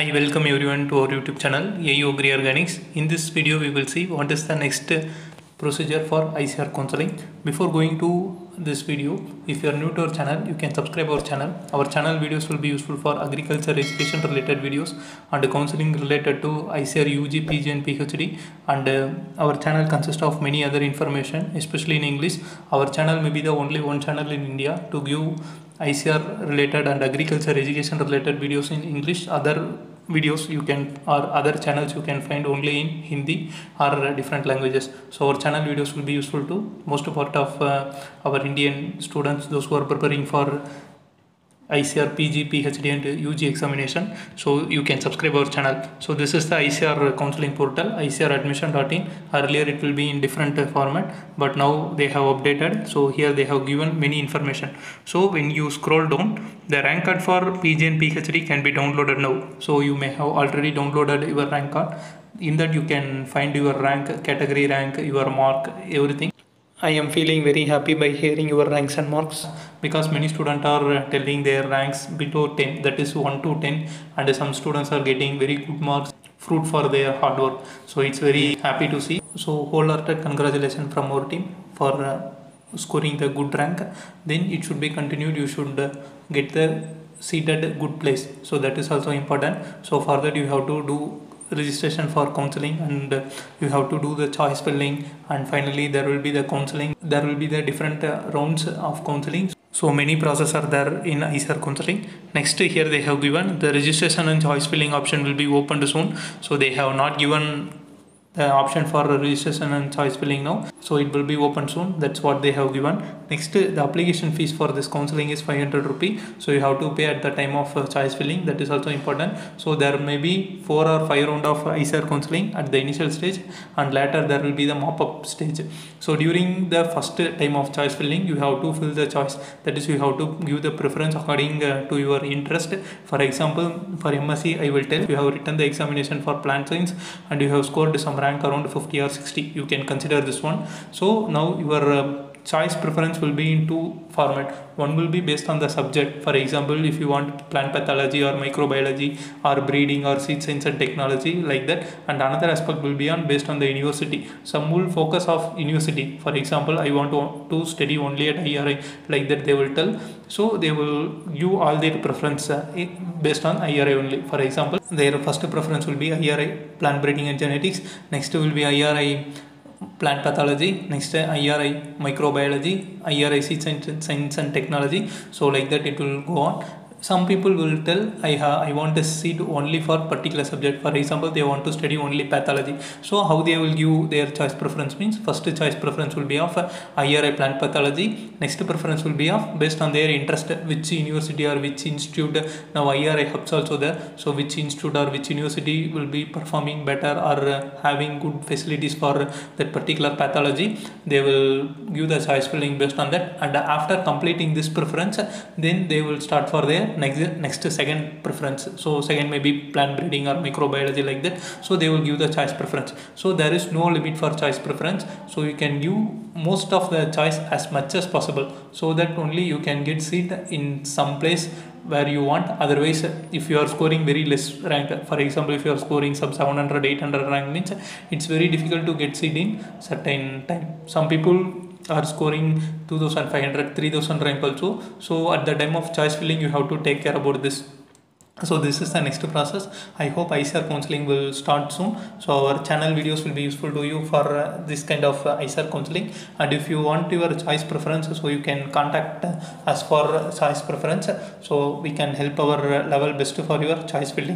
I welcome everyone to our YouTube channel AU Agri Organics. In this video we will see what is the next procedure for ICAR counseling. Before going to this video, if you are new to our channel, you can subscribe our channel. Our channel videos will be useful for agriculture education related videos and counseling related to ICAR UG, PG and PhD and uh, our channel consists of many other information especially in English. Our channel may be the only one channel in India to give ICAR related and agriculture education related videos in English. Other videos you can or other channels you can find only in Hindi or different languages. So our channel videos will be useful to most part of uh, our Indian students, those who are preparing for ICAR PG, PhD and UG examination. So you can subscribe our channel. So this is the ICAR counseling portal, ICRadmission.in. Earlier it will be in different format, but now they have updated. So here they have given many information. So when you scroll down, the rank card for PG and PhD can be downloaded now. So you may have already downloaded your rank card. In that you can find your rank, category rank, your mark, everything. I am feeling very happy by hearing your ranks and marks because many students are telling their ranks below 10 that is 1 to 10 and some students are getting very good marks fruit for their hard work. So it's very happy to see. So wholehearted congratulations from our team for uh, scoring the good rank. Then it should be continued. You should uh, get the seated good place. So that is also important. So for that you have to do registration for counseling and uh, you have to do the choice filling and finally there will be the counseling. There will be the different uh, rounds of counseling. So many processes are there in ICAR counseling. Next here they have given the registration and choice filling option will be opened soon. So they have not given the option for registration and choice filling now. So it will be open soon. That's what they have given. Next the application fees for this counseling is 500 rupee. So you have to pay at the time of uh, choice filling. That is also important. So there may be four or five round of ICAR counseling at the initial stage and later there will be the mop-up stage. So during the first time of choice filling you have to fill the choice. That is you have to give the preference according uh, to your interest. For example for MSc I will tell you have written the examination for plant science and you have scored some rank around 50 or 60 you can consider this one. So now your uh, choice preference will be in two format. One will be based on the subject. For example if you want plant pathology or microbiology or breeding or seed science and technology like that. And another aspect will be on based on the university. Some will focus of university. For example i want to, to study only at IARI like that they will tell. So they will give all their preference uh, based on IARI only. For example their first preference will be IARI plant breeding and genetics. Next will be IARI plant pathology next IARI microbiology IARI science and technology. So like that it will go on some people will tell I have I want a seat only for particular subject. For example they want to study only pathology. So how they will give their choice preference means first choice preference will be of IARI plant pathology. Next preference will be of based on their interest which university or which institute. Now IARI hubs also there. So which institute or which university will be performing better or having good facilities for that particular pathology. They will give the choice filling based on that. And after completing this preference then they will start for their next next second preference. So second maybe plant breeding or microbiology like that. So they will give the choice preference. So there is no limit for choice preference. So you can give most of the choice as much as possible. So that only you can get seat in some place where you want. Otherwise if you are scoring very less rank for example if you are scoring some 700 800 rank means it's very difficult to get seat in certain time. Some people are scoring 2500 3000 rank also. So at the time of choice filling you have to take care about this. So this is the next process. I hope icar counseling will start soon. So our channel videos will be useful to you for uh, this kind of uh, icar counseling. And if you want your choice preference so you can contact uh, us for choice preference. So we can help our level best for your choice filling